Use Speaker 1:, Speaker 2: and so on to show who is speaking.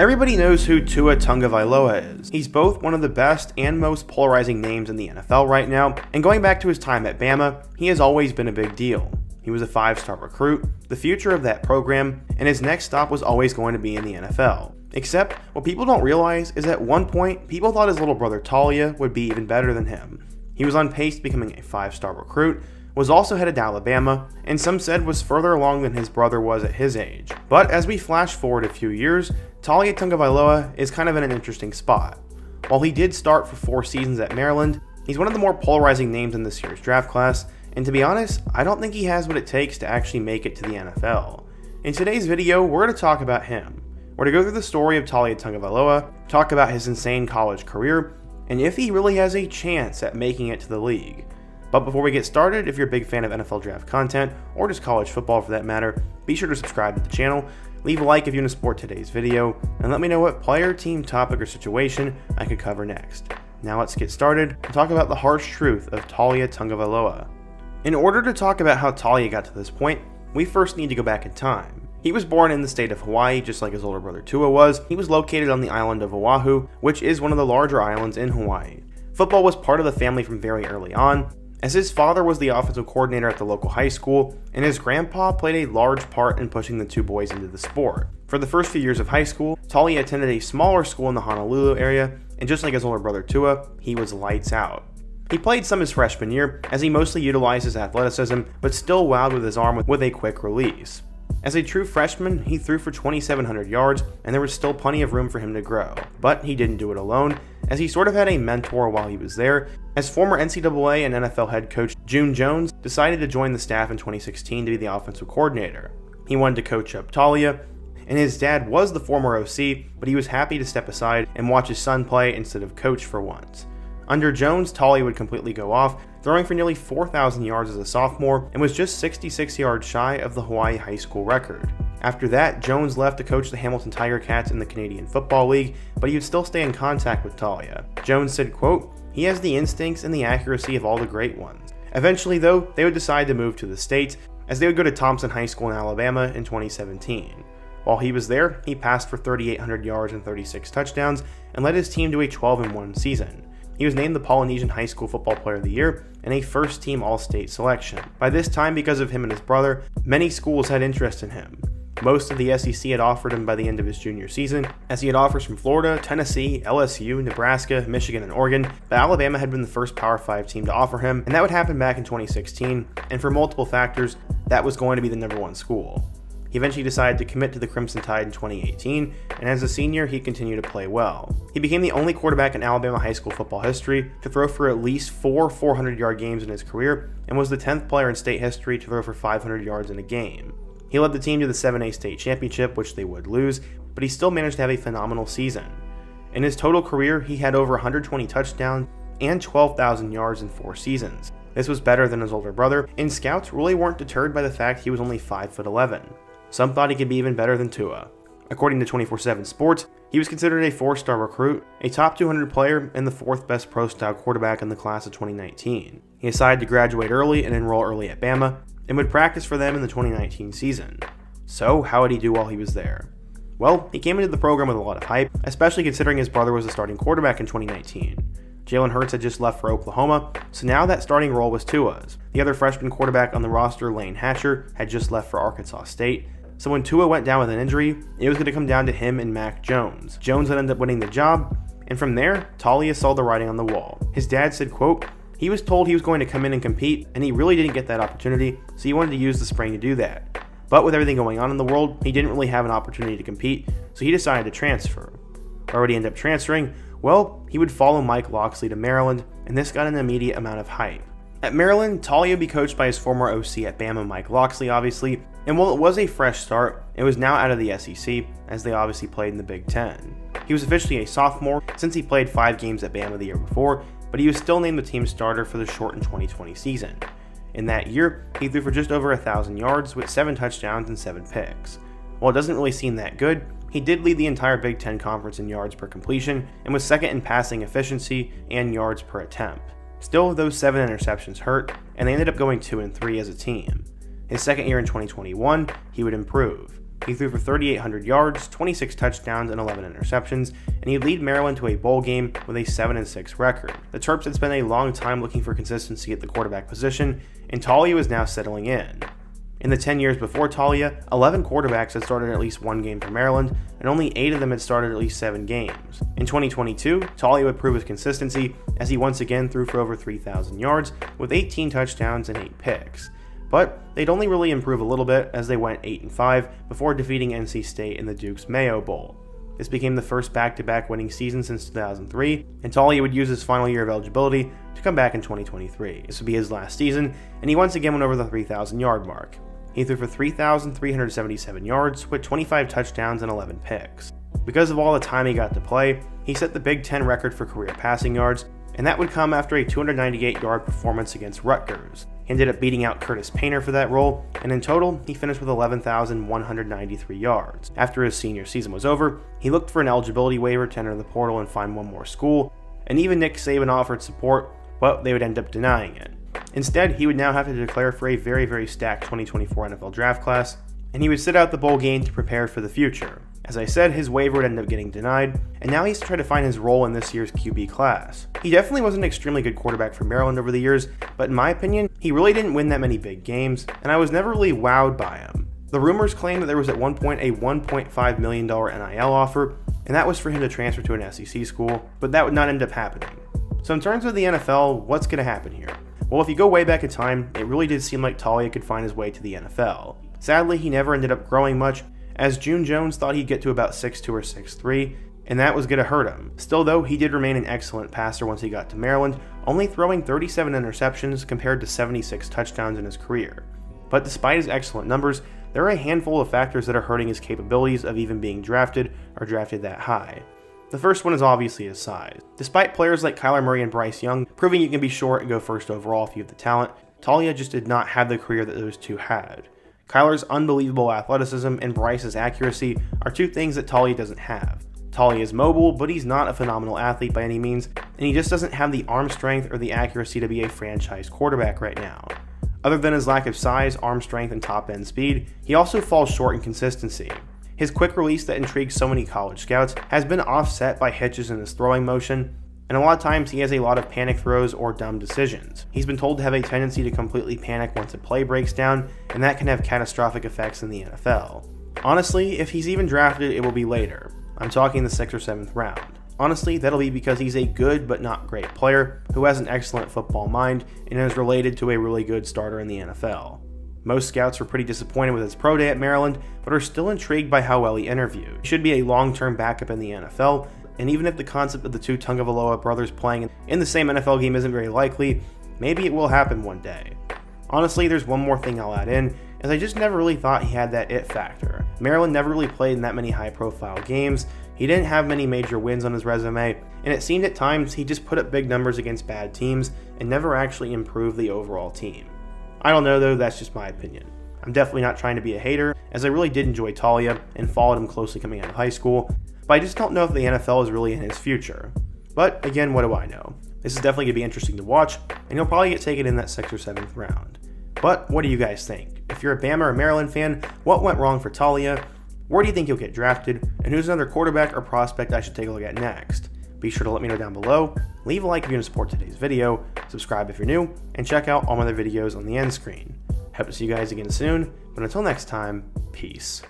Speaker 1: Everybody knows who Tua Tagovailoa is. He's both one of the best and most polarizing names in the NFL right now, and going back to his time at Bama, he has always been a big deal. He was a five-star recruit, the future of that program, and his next stop was always going to be in the NFL. Except, what people don't realize is at one point, people thought his little brother Taulia would be even better than him. He was on pace to becoming a five-star recruit, was also headed to Alabama, and some said was further along than his brother was at his age. But as we flash forward a few years, Taulia Tagovailoa is kind of in an interesting spot. While he did start for four seasons at Maryland, he's one of the more polarizing names in this year's draft class, and to be honest, I don't think he has what it takes to actually make it to the NFL. In today's video, we're going to talk about him. We're going to go through the story of Taulia Tagovailoa, talk about his insane college career, and if he really has a chance at making it to the league. But before we get started, if you're a big fan of NFL draft content, or just college football for that matter, be sure to subscribe to the channel, leave a like if you want to support today's video, and let me know what player, team, topic, or situation I could cover next. Now let's get started and talk about the harsh truth of Taulia Tagovailoa. In order to talk about how Taulia got to this point, we first need to go back in time. He was born in the state of Hawaii just like his older brother Tua was. He was located on the island of Oahu, which is one of the larger islands in Hawaii. Football was part of the family from very early on, as his father was the offensive coordinator at the local high school, and his grandpa played a large part in pushing the two boys into the sport. For the first few years of high school, Taulia attended a smaller school in the Honolulu area, and just like his older brother Tua, he was lights out. He played some his freshman year, as he mostly utilized his athleticism, but still wowed with his arm with a quick release. As a true freshman, he threw for 2,700 yards, and there was still plenty of room for him to grow. But he didn't do it alone, as he sort of had a mentor while he was there, as former NCAA and NFL head coach June Jones decided to join the staff in 2016 to be the offensive coordinator. He wanted to coach up Taulia, and his dad was the former OC, but he was happy to step aside and watch his son play instead of coach for once. Under Jones, Taulia would completely go off, throwing for nearly 4,000 yards as a sophomore and was just 66 yards shy of the Hawaii high school record. After that, Jones left to coach the Hamilton Tiger Cats in the Canadian Football League, but he would still stay in contact with Taulia. Jones said, quote, he has the instincts and the accuracy of all the great ones. Eventually, though, they would decide to move to the States, as they would go to Thompson High School in Alabama in 2017. While he was there, he passed for 3,800 yards and 36 touchdowns and led his team to a 12 1 season. He was named the Polynesian High School Football Player of the Year and a first team All State selection. By this time, because of him and his brother, many schools had interest in him. Most of the SEC had offered him by the end of his junior season, as he had offers from Florida, Tennessee, LSU, Nebraska, Michigan, and Oregon, but Alabama had been the first Power 5 team to offer him, and that would happen back in 2016, and for multiple factors, that was going to be the number one school. He eventually decided to commit to the Crimson Tide in 2018, and as a senior, he continued to play well. He became the only quarterback in Alabama high school football history to throw for at least four 400 yard games in his career, and was the 10th player in state history to throw for 500 yards in a game. He led the team to the 7A state championship, which they would lose, but he still managed to have a phenomenal season. In his total career, he had over 120 touchdowns and 12,000 yards in four seasons. This was better than his older brother, and scouts really weren't deterred by the fact he was only 5'11. Some thought he could be even better than Tua. According to 24 7 Sports, he was considered a four star recruit, a top 200 player, and the fourth best pro style quarterback in the class of 2019. He decided to graduate early and enroll early at Bama, and would practice for them in the 2019 season. So, how would he do while he was there? Well, he came into the program with a lot of hype, especially considering his brother was the starting quarterback in 2019. Jalen Hurts had just left for Oklahoma, so now that starting role was Tua's. The other freshman quarterback on the roster, Layne Hatcher, had just left for Arkansas State, so when Tua went down with an injury, it was going to come down to him and Mac Jones. Jones would end up winning the job, and from there, Taulia saw the writing on the wall. His dad said, quote, he was told he was going to come in and compete, and he really didn't get that opportunity, so he wanted to use the spring to do that. But with everything going on in the world, he didn't really have an opportunity to compete, so he decided to transfer. He end up transferring? Well, he would follow Mike Locksley to Maryland, and this got an immediate amount of hype. At Maryland, Taulia would be coached by his former OC at Bama, Mike Locksley, obviously, and while it was a fresh start, it was now out of the SEC, as they obviously played in the Big Ten. He was officially a sophomore since he played five games at Bama the year before, but he was still named the team starter for the shortened 2020 season. In that year, he threw for just over 1,000 yards with 7 touchdowns and 7 picks. While it doesn't really seem that good, he did lead the entire Big Ten Conference in yards per completion and was second in passing efficiency and yards per attempt. Still, those 7 interceptions hurt, and they ended up going 2 and 3 as a team. His second year in 2021, he would improve. He threw for 3,800 yards, 26 touchdowns, and 11 interceptions, and he'd lead Maryland to a bowl game with a 7 6 record. The Terps had spent a long time looking for consistency at the quarterback position, and Taulia was now settling in. In the 10 years before Taulia, 11 quarterbacks had started at least one game for Maryland, and only 8 of them had started at least 7 games. In 2022, Taulia would prove his consistency as he once again threw for over 3,000 yards with 18 touchdowns and 8 picks. But they'd only really improve a little bit as they went 8 and 5 before defeating NC State in the Duke's Mayo Bowl. This became the first back to back winning season since 2003, and Taulia would use his final year of eligibility to come back in 2023. This would be his last season, and he once again went over the 3,000 yard mark. He threw for 3,377 yards with 25 touchdowns and 11 picks. Because of all the time he got to play, he set the Big Ten record for career passing yards, and that would come after a 298 yard performance against Rutgers. He ended up beating out Curtis Painter for that role, and in total, he finished with 11,193 yards. After his senior season was over, he looked for an eligibility waiver to enter the portal and find one more school, and even Nick Saban offered support, but they would end up denying it. Instead, he would now have to declare for a very, very stacked 2024 NFL draft class, and he would sit out the bowl game to prepare for the future. As I said, his waiver would end up getting denied, and now he's trying to find his role in this year's QB class. He definitely was an extremely good quarterback for Maryland over the years, but in my opinion, he really didn't win that many big games, and I was never really wowed by him. The rumors claim that there was at one point a $1.5 million NIL offer, and that was for him to transfer to an SEC school, but that would not end up happening. So, in terms of the NFL, what's going to happen here? Well, if you go way back in time, it really did seem like Taulia could find his way to the NFL. Sadly, he never ended up growing much, as June Jones thought he'd get to about 6'2 or 6'3, and that was going to hurt him. Still, though, he did remain an excellent passer once he got to Maryland, only throwing 37 interceptions compared to 76 touchdowns in his career. But despite his excellent numbers, there are a handful of factors that are hurting his capabilities of even being drafted or drafted that high. The first one is obviously his size. Despite players like Kyler Murray and Bryce Young proving you can be short and go first overall if you have the talent, Taulia just did not have the career that those two had. Kyler's unbelievable athleticism and Bryce's accuracy are two things that Taulia doesn't have. Taulia is mobile, but he's not a phenomenal athlete by any means, and he just doesn't have the arm strength or the accuracy to be a franchise quarterback right now. Other than his lack of size, arm strength, and top end speed, he also falls short in consistency. His quick release that intrigues so many college scouts has been offset by hitches in his throwing motion, and a lot of times he has a lot of panic throws or dumb decisions. He's been told to have a tendency to completely panic once a play breaks down, and that can have catastrophic effects in the NFL. Honestly, if he's even drafted, it will be later. I'm talking the 6th or 7th round. Honestly, that'll be because he's a good but not great player who has an excellent football mind and is related to a really good starter in the NFL. Most scouts were pretty disappointed with his pro day at Maryland, but are still intrigued by how well he interviewed. He should be a long term backup in the NFL, and even if the concept of the two Tagovailoa brothers playing in the same NFL game isn't very likely, maybe it will happen one day. Honestly, there's one more thing I'll add in, as I just never really thought he had that it factor. Maryland never really played in that many high profile games, he didn't have many major wins on his resume, and it seemed at times he just put up big numbers against bad teams and never actually improved the overall team. I don't know though, that's just my opinion. I'm definitely not trying to be a hater, as I really did enjoy Taulia and followed him closely coming out of high school, but I just don't know if the NFL is really in his future. But again, what do I know? This is definitely going to be interesting to watch, and he'll probably get taken in that 6th or 7th round. But what do you guys think? If you're a Bama or Maryland fan, what went wrong for Taulia? Where do you think he'll get drafted? And who's another quarterback or prospect I should take a look at next? Be sure to let me know down below, leave a like if you want to support today's video, subscribe if you're new, and check out all my other videos on the end screen. Hope to see you guys again soon, but until next time, peace.